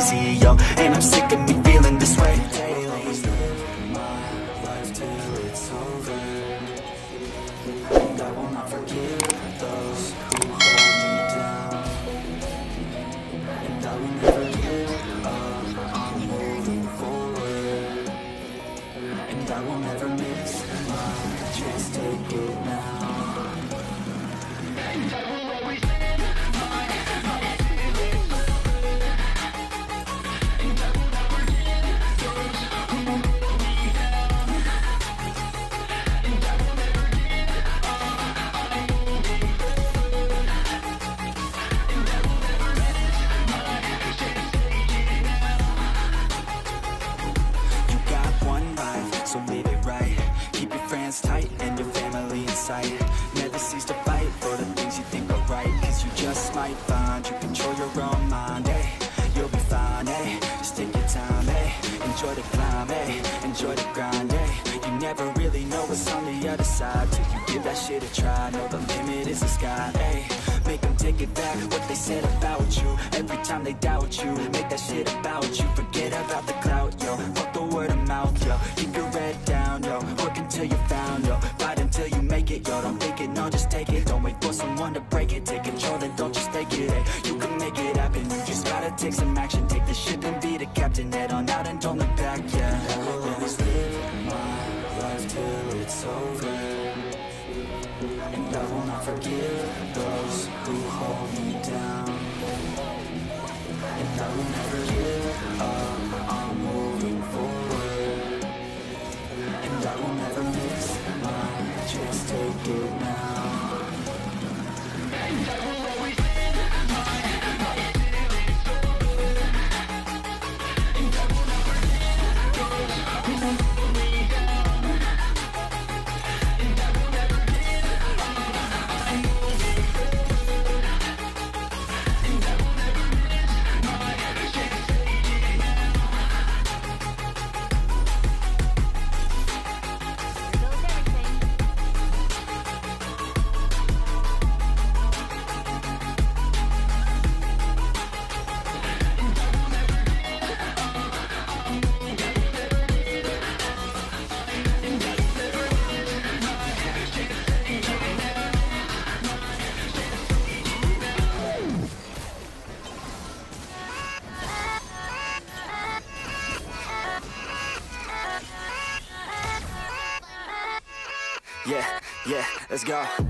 hazy, yo. And I'm sick of me feeling this way. I will never miss my chance, take it Enjoy the climb, eh? Enjoy the grind, eh? You never really know what's on the other side till you give that shit a try. Know the limit is the sky, eh? Make them take it back what they said about you. Every time they doubt you, make that shit about you. Forget about the clout, yo. Fuck the word of mouth, yo. Keep your head down, yo. Work until you're found, yo. Fight until you make it, yo. Don't think it, no, just take it. Don't wait for someone to break it. Take control and don't just take it. Hey, you can make it happen. You just gotta take some action. Take the ship and be the captain. Head on And I will not forgive those who hold me down. And I will never give up, I'm moving forward. And I will never miss my chance, take it now I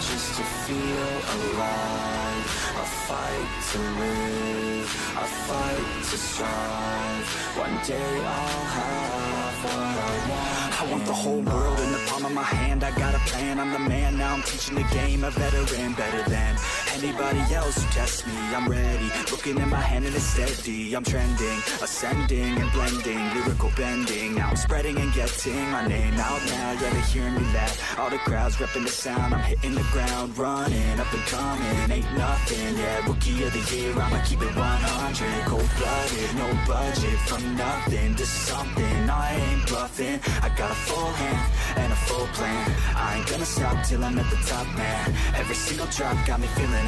just to feel alive. I fight to live, I fight to strive. One day I'll have what I want. I want the whole world in the palm of my hand. I got a plan, I'm the man. Now I'm teaching the game, a veteran, better than anybody else who tests me. I'm ready, looking at my hand and it's steady. I'm trending, ascending and blending, lyrical bending. Now I'm spreading and getting my name out now. Yeah, they hearing me laugh. All the crowds repping the sound. I'm hitting the ground, running up and coming. Ain't nothing, yeah. Rookie of the year, I'ma keep it 100. Cold blooded, no budget from nothing to something. I ain't bluffing. I got a full hand, and a full plan I ain't gonna stop till I'm at the top, man Every single drop got me feeling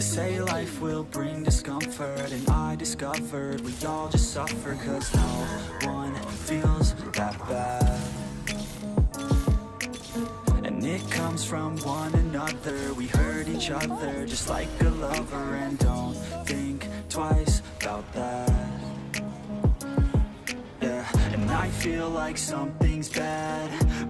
They say life will bring discomfort And I discovered we all just suffer Cause no one feels that bad. And it comes from one another We hurt each other just like a lover And don't think twice about that. Yeah, and I feel like something's bad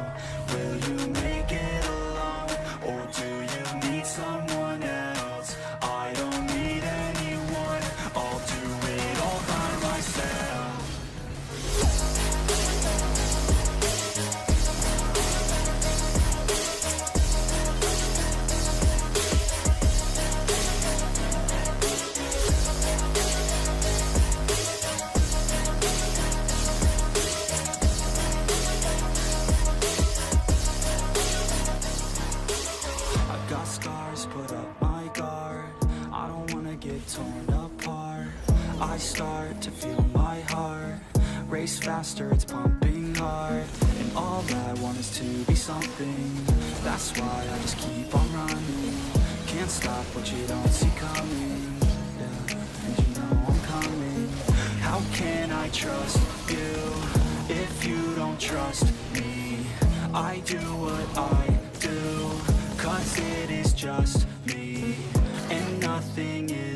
What you don't see coming Yeah, and you know I'm coming. How can I trust you If you don't trust me? I do what I do Cause it is just me. And nothing is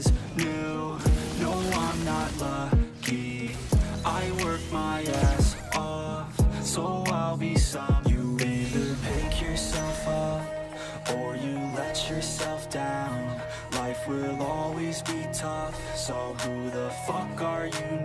fuck are you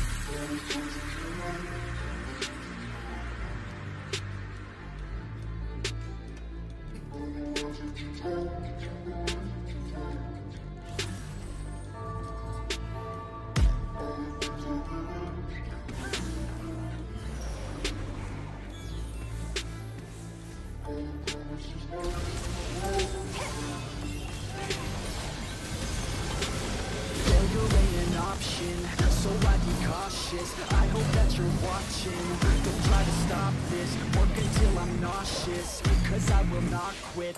So I'd be cautious I hope that you're watching, don't try to stop this Work until I'm nauseous, cause I will not quit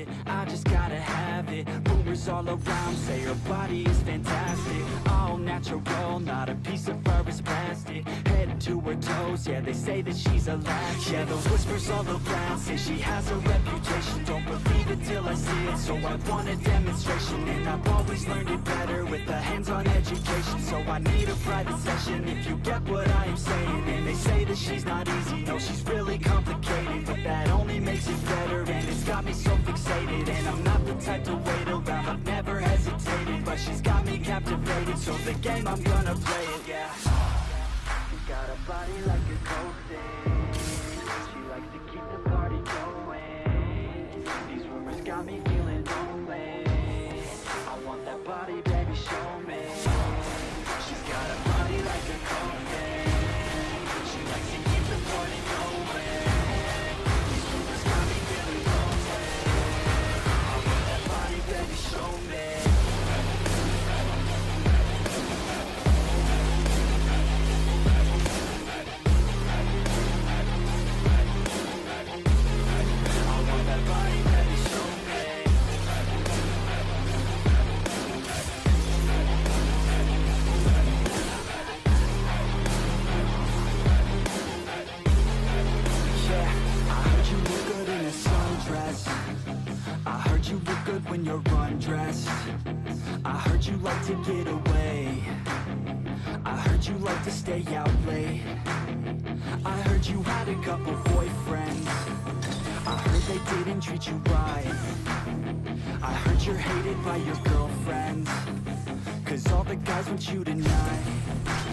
it, I just gotta have it. Rumors all around say her body is fantastic. All natural, not a piece of fur is plastic. Head to her toes, yeah they say that she's a latch. Yeah, those whispers all around say she has a reputation. Don't believe it till I see it, so I want a demonstration. And I've always learned it better with a hands-on education. So I need a private session if you get what I am saying. And they say that she's not easy, no she's really captivated So the game, I'm gonna play it, yeah got a body like a coaster. Couple boyfriends I heard they didn't treat you right. I heard you're hated by your girlfriends Cause all the guys want you tonight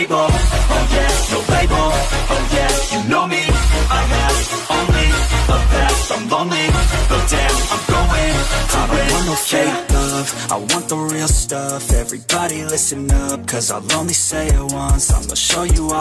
yeah oh yeah, no label, oh yeah You know me, I have only a past I'm lonely, but damn, I'm going. To I don't want no fake love, I want the real stuff. Everybody listen up, cause I'll only say it once. I'm gonna show you all